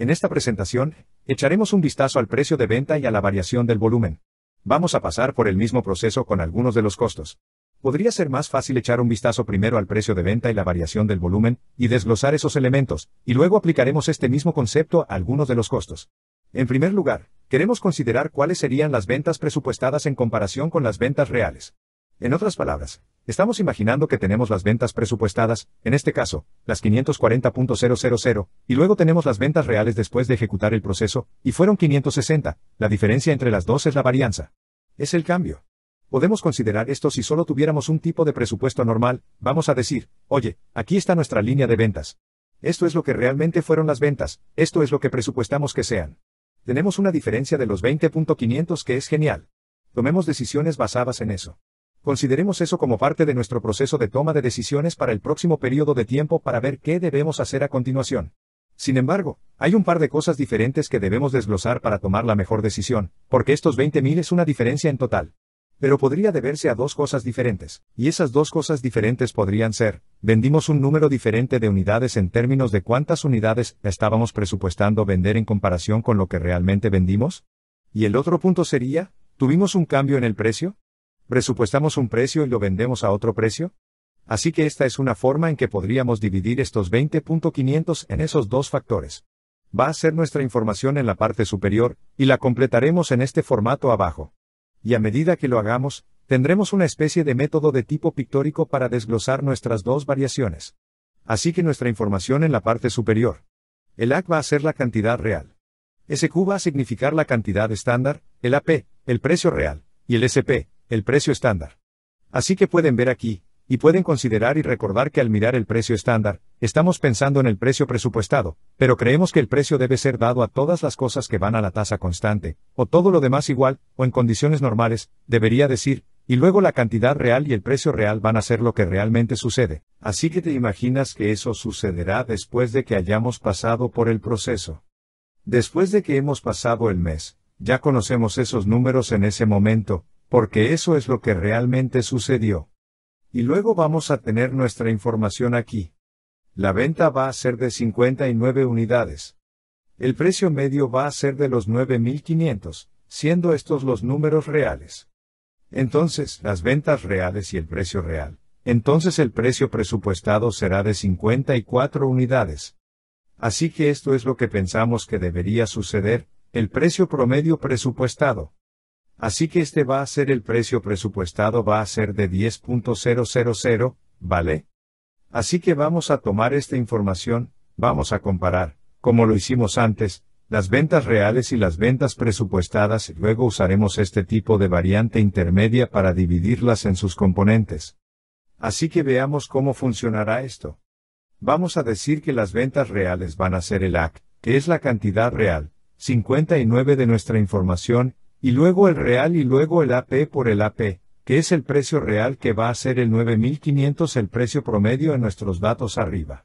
En esta presentación, echaremos un vistazo al precio de venta y a la variación del volumen. Vamos a pasar por el mismo proceso con algunos de los costos. Podría ser más fácil echar un vistazo primero al precio de venta y la variación del volumen, y desglosar esos elementos, y luego aplicaremos este mismo concepto a algunos de los costos. En primer lugar, queremos considerar cuáles serían las ventas presupuestadas en comparación con las ventas reales. En otras palabras, estamos imaginando que tenemos las ventas presupuestadas, en este caso, las 540.000, y luego tenemos las ventas reales después de ejecutar el proceso, y fueron 560, la diferencia entre las dos es la varianza. Es el cambio. Podemos considerar esto si solo tuviéramos un tipo de presupuesto normal, vamos a decir, oye, aquí está nuestra línea de ventas. Esto es lo que realmente fueron las ventas, esto es lo que presupuestamos que sean. Tenemos una diferencia de los 20.500 que es genial. Tomemos decisiones basadas en eso. Consideremos eso como parte de nuestro proceso de toma de decisiones para el próximo periodo de tiempo para ver qué debemos hacer a continuación. Sin embargo, hay un par de cosas diferentes que debemos desglosar para tomar la mejor decisión, porque estos 20.000 es una diferencia en total. Pero podría deberse a dos cosas diferentes, y esas dos cosas diferentes podrían ser, vendimos un número diferente de unidades en términos de cuántas unidades estábamos presupuestando vender en comparación con lo que realmente vendimos. Y el otro punto sería, ¿tuvimos un cambio en el precio? ¿Presupuestamos un precio y lo vendemos a otro precio? Así que esta es una forma en que podríamos dividir estos 20.500 en esos dos factores. Va a ser nuestra información en la parte superior, y la completaremos en este formato abajo y a medida que lo hagamos, tendremos una especie de método de tipo pictórico para desglosar nuestras dos variaciones. Así que nuestra información en la parte superior. El AC va a ser la cantidad real. SQ va a significar la cantidad estándar, el AP, el precio real, y el SP, el precio estándar. Así que pueden ver aquí, y pueden considerar y recordar que al mirar el precio estándar, estamos pensando en el precio presupuestado, pero creemos que el precio debe ser dado a todas las cosas que van a la tasa constante, o todo lo demás igual, o en condiciones normales, debería decir, y luego la cantidad real y el precio real van a ser lo que realmente sucede. Así que te imaginas que eso sucederá después de que hayamos pasado por el proceso. Después de que hemos pasado el mes, ya conocemos esos números en ese momento, porque eso es lo que realmente sucedió. Y luego vamos a tener nuestra información aquí. La venta va a ser de 59 unidades. El precio medio va a ser de los 9500, siendo estos los números reales. Entonces, las ventas reales y el precio real. Entonces el precio presupuestado será de 54 unidades. Así que esto es lo que pensamos que debería suceder, el precio promedio presupuestado. Así que este va a ser el precio presupuestado va a ser de 10.000, ¿vale? Así que vamos a tomar esta información, vamos a comparar, como lo hicimos antes, las ventas reales y las ventas presupuestadas y luego usaremos este tipo de variante intermedia para dividirlas en sus componentes. Así que veamos cómo funcionará esto. Vamos a decir que las ventas reales van a ser el AC, que es la cantidad real, 59 de nuestra información, y luego el real y luego el AP por el AP, que es el precio real que va a ser el 9500 el precio promedio en nuestros datos arriba.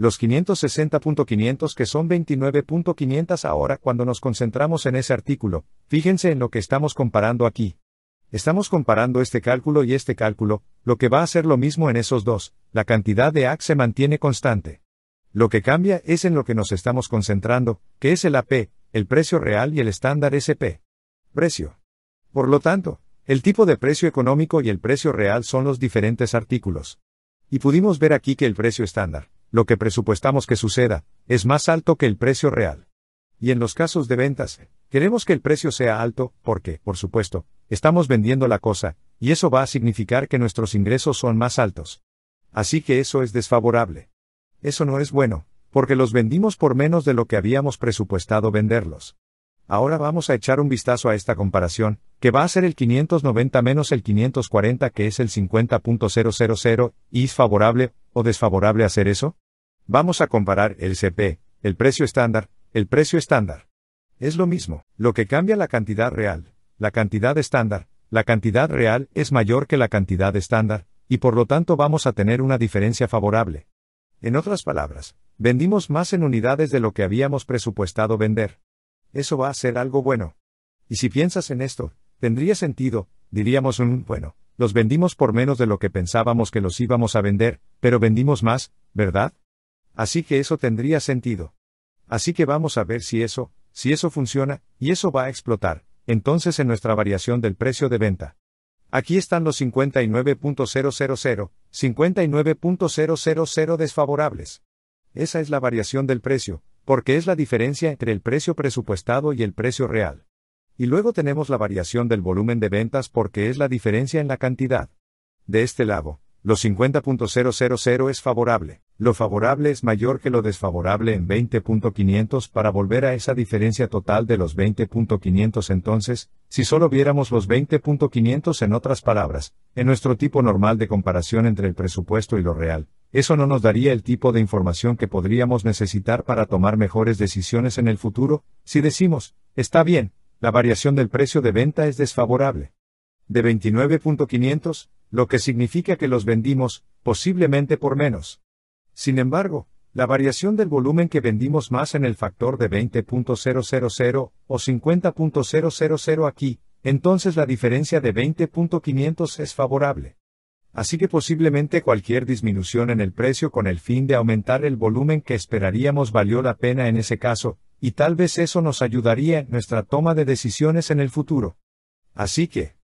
Los 560.500 que son 29.500 ahora cuando nos concentramos en ese artículo, fíjense en lo que estamos comparando aquí. Estamos comparando este cálculo y este cálculo, lo que va a ser lo mismo en esos dos, la cantidad de AC se mantiene constante. Lo que cambia es en lo que nos estamos concentrando, que es el AP, el precio real y el estándar SP. Precio. Por lo tanto, El tipo de precio económico y el precio real son los diferentes artículos. Y pudimos ver aquí que el precio estándar, lo que presupuestamos que suceda, es más alto que el precio real. Y en los casos de ventas, queremos que el precio sea alto, porque, por supuesto, estamos vendiendo la cosa, y eso va a significar que nuestros ingresos son más altos. Así que eso es desfavorable. Eso no es bueno, porque los vendimos por menos de lo que habíamos presupuestado venderlos. Ahora vamos a echar un vistazo a esta comparación, que va a ser el 590 menos el 540 que es el 50.000, y es favorable o desfavorable hacer eso? Vamos a comparar el CP, el precio estándar, el precio estándar. Es lo mismo, lo que cambia la cantidad real, la cantidad estándar, la cantidad real es mayor que la cantidad estándar, y por lo tanto vamos a tener una diferencia favorable. En otras palabras, vendimos más en unidades de lo que habíamos presupuestado vender. Eso va a ser algo bueno. Y si piensas en esto, tendría sentido, diríamos un, bueno, los vendimos por menos de lo que pensábamos que los íbamos a vender, pero vendimos más, ¿verdad? Así que eso tendría sentido. Así que vamos a ver si eso, si eso funciona, y eso va a explotar, entonces en nuestra variación del precio de venta. Aquí están los 59.000, 59.000 desfavorables. Esa es la variación del precio, porque es la diferencia entre el precio presupuestado y el precio real. Y luego tenemos la variación del volumen de ventas porque es la diferencia en la cantidad. De este lado, los 50.000 es favorable. Lo favorable es mayor que lo desfavorable en 20.500 para volver a esa diferencia total de los 20.500 entonces, si solo viéramos los 20.500 en otras palabras, en nuestro tipo normal de comparación entre el presupuesto y lo real, eso no nos daría el tipo de información que podríamos necesitar para tomar mejores decisiones en el futuro, si decimos, está bien, la variación del precio de venta es desfavorable. De 29.500, lo que significa que los vendimos, posiblemente por menos. Sin embargo, la variación del volumen que vendimos más en el factor de 20.000 o 50.000 aquí, entonces la diferencia de 20.500 es favorable. Así que posiblemente cualquier disminución en el precio con el fin de aumentar el volumen que esperaríamos valió la pena en ese caso, y tal vez eso nos ayudaría en nuestra toma de decisiones en el futuro. Así que,